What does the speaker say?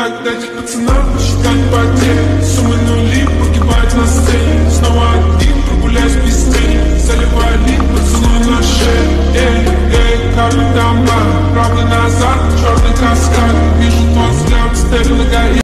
Тогда типа цена, считать потерь, Суммы нули, погибать на сцене Снова один, прогуляюсь без тени Заливали поцелуй на шее Эй, эй, карты дома Правый назад, черный каскад Вижу твой взгляд, стебель на горе